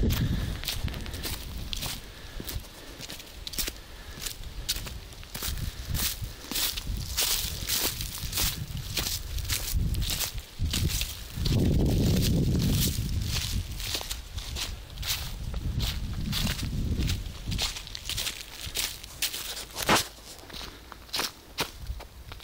Gracias.